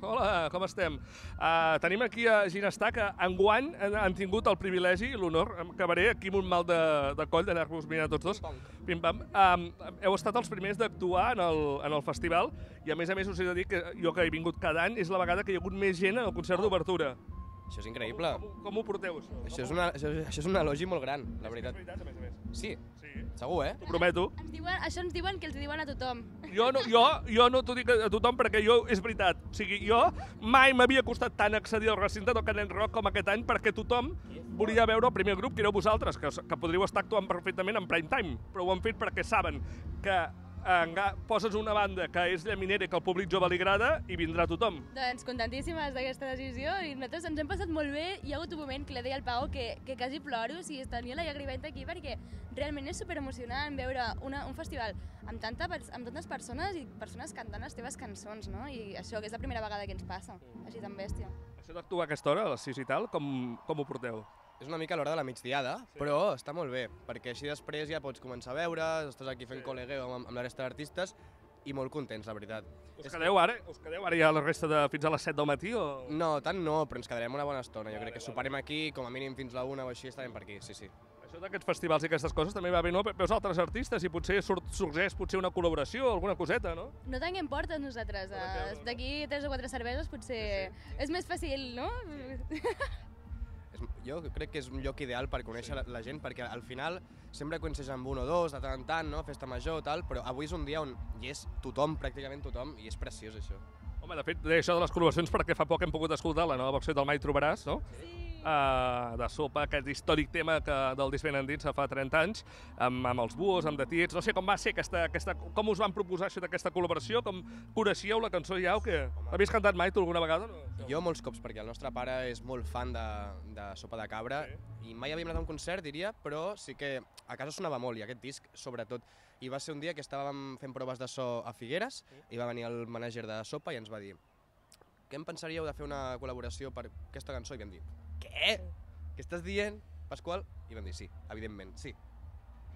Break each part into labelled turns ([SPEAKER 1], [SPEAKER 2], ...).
[SPEAKER 1] Hola, com estem? Uh, tenim aquí a Ginestar que enguany han, han tingut el privilegi i l'honor, acabaré aquí amb un mal de, de coll d'anar-vos mirant tots dos. Pim-pam. Um, heu estat els primers d'actuar en, el, en el festival i a més a més us he de dir que jo que he vingut cada any és la vegada que hi ha hagut més gent en el concert d'obertura.
[SPEAKER 2] Això és increïble.
[SPEAKER 1] Com, com ho porteu, això?
[SPEAKER 2] Això és, una, això, això és un elogi molt gran, la veritat.
[SPEAKER 1] És veritat, a més a més.
[SPEAKER 2] Sí,
[SPEAKER 1] Sí,
[SPEAKER 2] segur, eh?
[SPEAKER 1] t'ho prometo.
[SPEAKER 3] Ens diuen, això ens diuen que els diuen a tothom.
[SPEAKER 1] Jo no, jo, jo no t'ho dic a tothom perquè jo, és veritat, o sigui, jo mai m'havia costat tant accedir al recinte del Canet Rock com aquest any perquè tothom volia veure el primer grup, que éreu vosaltres, que, que podríeu estar actuant perfectament en prime time, però ho han fet perquè saben que en, poses una banda que és llaminera i que al públic jove li agrada i vindrà tothom.
[SPEAKER 3] Doncs contentíssimes d'aquesta decisió i nosaltres ens hem passat molt bé. Hi ha hagut un moment que li deia al Pau que, que quasi ploro, o sigui, tenia la llagrimenta aquí perquè realment és superemocionant veure una, un festival amb, tanta, amb tantes persones i persones cantant les teves cançons, no? I això, que és la primera vegada que ens passa, així tan bèstia.
[SPEAKER 1] Això d'actuar a aquesta hora, a les 6 i tal, com, com ho porteu?
[SPEAKER 2] És una mica l'hora de la migdiada, però està molt bé, perquè així després ja pots començar a veure, estàs aquí fent
[SPEAKER 1] Sí.
[SPEAKER 2] col·legueu amb, amb la resta d'artistes, i molt contents, la veritat.
[SPEAKER 1] Us
[SPEAKER 2] És
[SPEAKER 1] quedeu ara, us quedeu ara ja la resta de fins a les 7 del matí o...?
[SPEAKER 2] No, tant no, però ens quedarem una bona estona. Jo crec que soparem aquí, com a mínim fins la una o així, estarem per aquí, sí, sí.
[SPEAKER 1] Això d'aquests festivals i aquestes coses també va bé, no? Veus altres artistes i potser surt, sorgeix potser una col·laboració o alguna coseta, no?
[SPEAKER 3] No tanquem portes nosaltres. eh, D'aquí tres o quatre cerveses potser és més fàcil, no?
[SPEAKER 2] És, jo crec que és un lloc ideal per conèixer la, la gent, perquè al final sempre coincideix amb un o dos, de tant en tant, no? festa major, tal, però avui és un dia on hi és tothom, pràcticament tothom, i és preciós això.
[SPEAKER 1] Home, de fet, això de les col·laboracions perquè fa poc hem pogut escoltar la nova versió del Mai Trobaràs, no?
[SPEAKER 3] Sí.
[SPEAKER 1] Uh, de sopa, aquest històric tema que del Disben Endins fa 30 anys, amb, amb els buos, amb detits, no sé com va ser aquesta, aquesta, com us van proposar això d'aquesta col·laboració, com coneixíeu la cançó ja o què? L'havies cantat mai tu alguna vegada? No?
[SPEAKER 2] Jo molts cops, perquè el nostre pare és molt fan de, de Sopa de Cabra, i mai havíem anat a un concert, diria, però sí que a casa sonava molt, i aquest disc, sobretot. I va ser un dia que estàvem fent proves de so a Figueres, i va venir el manager de Sopa i ens va dir què en pensaríeu de fer una col·laboració per aquesta cançó? I vam dir, què? Què estàs dient, Pasqual? I vam dir, sí, evidentment, sí.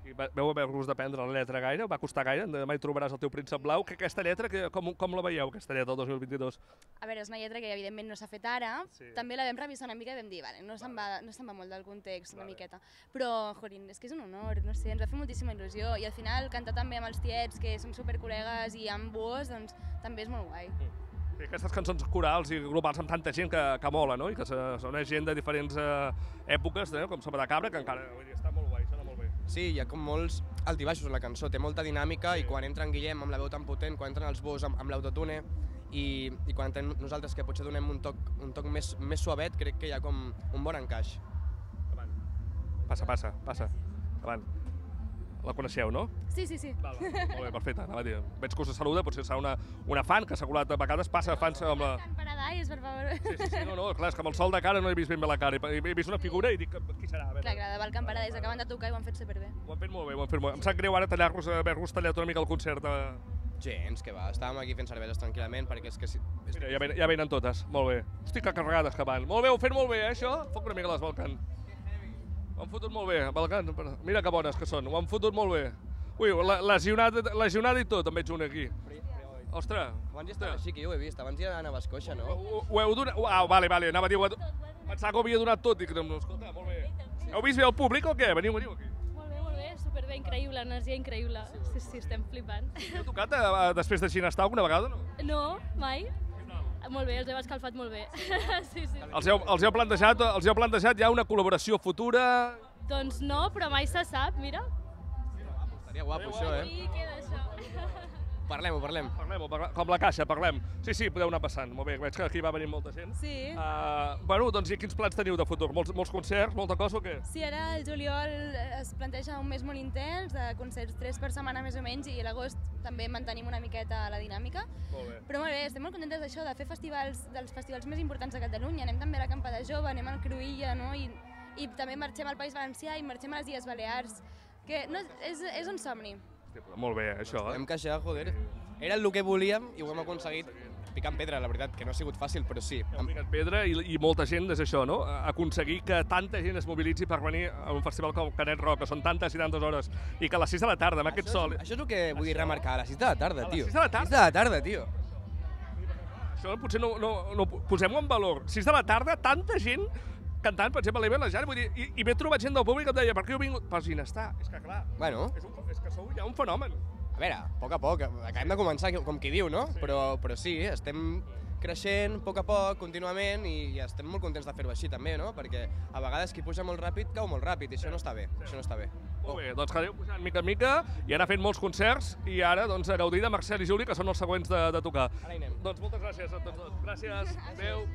[SPEAKER 1] I veu haver-vos d'aprendre la lletra gaire? Va costar gaire? De mai trobaràs el teu príncep blau? Que aquesta lletra, que, com, com la veieu, aquesta lletra del 2022?
[SPEAKER 3] A veure, és una lletra que evidentment no s'ha fet ara.
[SPEAKER 1] Sí.
[SPEAKER 3] També la vam revisar una mica i vam dir, vale, no se'n va, no se'n va molt del context, una
[SPEAKER 1] Vale.
[SPEAKER 3] miqueta. Però, jorin, és que és un honor, no sé, ens va fer moltíssima il·lusió. I al final cantar també amb els tiets, que som supercol·legues, i amb buos, doncs també és molt guai.
[SPEAKER 1] Sí, aquestes cançons corals i globals amb tanta gent que, que mola, no? I que són gent de diferents eh, èpoques, eh? com Sopa de Cabra, que encara vull dir, està molt guai, sona molt bé.
[SPEAKER 2] Sí, hi ha com molts altibaixos la cançó, té molta dinàmica i quan entra en Guillem amb la veu tan potent, quan entren els bos amb, amb l'autotune i, i quan entrem nosaltres que potser donem un toc, un toc més, més suavet, crec que hi ha com un bon encaix.
[SPEAKER 1] Avant. Passa, passa, passa. Avant. La coneixeu, no?
[SPEAKER 3] Sí, sí, sí.
[SPEAKER 1] Val, val, molt bé, perfecte. Anava a dir, veig que us saluda, potser serà una, una fan que s'ha colat a vegades, passa fans amb la...
[SPEAKER 3] Paradise, per favor.
[SPEAKER 1] Sí, sí, sí, no, no, clar, és que amb el sol de cara no he vist ben bé la cara. He, he vist una figura i dic, qui serà? A veure.
[SPEAKER 3] Clar, clar, de Balkan Paradise, acaben de tocar i ho han fet superbé.
[SPEAKER 1] Ho han fet molt bé, ho han fet molt bé. Em sap greu ara tallar-vos, haver-vos tallat una mica el concert. Eh?
[SPEAKER 2] Gens, que va, estàvem aquí fent cerveses tranquil·lament perquè és que... Si.
[SPEAKER 1] Mira, ja, ven, ja venen totes, molt bé. Hosti, que carregades que van. Molt bé, ho fet molt bé, eh, això? Foc una mica les Balcan. Ho han fotut molt bé, Balcan. Mira que bones que són, ho han fotut molt bé. Ui, la- lesionat, lesionat i tot, en veig un aquí. Ostres,
[SPEAKER 2] Abans ja estava així, que jo ho he vist, abans ja anava a escoixa, no?
[SPEAKER 1] ho, ho heu donat... Ah, vale, vale, anava a dir... Pensava que ho havia donat tot, dic, no, escolta, molt bé. Heu vist bé el públic o què? Veniu, veniu aquí.
[SPEAKER 4] Molt bé, molt bé, superbé, increïble, energia increïble. Sí, sí, estem flipant.
[SPEAKER 1] Heu tocat eh, després de Ginestar alguna vegada, no?
[SPEAKER 4] No, mai? Molt bé, els heu escalfat molt bé. Sí, sí.
[SPEAKER 1] Els heu, els heu, plantejat, els heu plantejat ja una col·laboració futura?
[SPEAKER 4] Doncs no, però mai se sap, mira.
[SPEAKER 2] Estaria guapo això, eh?
[SPEAKER 4] Aquí queda això.
[SPEAKER 2] Parlem-ho, parlem.
[SPEAKER 1] Parlem, parlem, com la caixa, parlem. Sí, sí, podeu anar passant. Molt bé, veig que aquí va venir molta gent.
[SPEAKER 3] Sí.
[SPEAKER 1] Uh, bueno, doncs i quins plans teniu de futur? Molts, molts concerts, molta cosa o què?
[SPEAKER 3] Sí, ara el juliol eh, es planteja un mes molt intens, de concerts tres per setmana més o menys, i l'agost també mantenim una miqueta la dinàmica.
[SPEAKER 1] Molt bé.
[SPEAKER 3] Però molt bé, estem molt contentes d'això, de fer festivals, dels festivals més importants de Catalunya. Anem també a la Campada Jove, anem al Cruïlla, no? I, i també marxem al País Valencià i marxem a les Illes Balears, que no, és, és un somni.
[SPEAKER 1] Molt bé, això, eh?
[SPEAKER 2] Hem queixat, joder. Era el que volíem i ho hem aconseguit picant pedra, la veritat, que no ha sigut fàcil, però sí.
[SPEAKER 1] Hem picat pedra i, i molta gent és això, no? Aconseguir que tanta gent es mobilitzi per venir a un festival com Canet Rock, que són tantes i tantes hores, i que a les 6 de la tarda, amb aquest
[SPEAKER 2] Això
[SPEAKER 1] sol...
[SPEAKER 2] és, això és el que vull remarcar, a les 6 de la tarda,
[SPEAKER 1] A les
[SPEAKER 2] tio.
[SPEAKER 1] 6 de la tarda?
[SPEAKER 2] 6 de la tarda, tio.
[SPEAKER 1] Això potser no, no, no posem-ho en valor. 6 de la tarda, tanta gent cantant, per exemple, la Jana, vull dir, i, i m'he trobat gent del públic que em deia, per què heu vingut? Per Ginestar. És que, clar,
[SPEAKER 2] Bueno,
[SPEAKER 1] és, un, és que sou ja un fenomen.
[SPEAKER 2] a veure, a poc a poc, acabem de començar, com qui diu, no? Però, però sí, estem creixent a poc a poc, contínuament, i, i estem molt contents de fer-ho així també, no? Perquè a vegades qui puja molt ràpid cau molt ràpid, i això no està bé, això no està bé.
[SPEAKER 1] Molt bé, doncs que aneu pujant mica en mica i ara fent molts concerts i ara doncs, a gaudir de Marcel i Juli, que són els següents de, de tocar.
[SPEAKER 2] Ara hi anem.
[SPEAKER 1] Doncs moltes gràcies a tots dos. Gràcies. Adéu.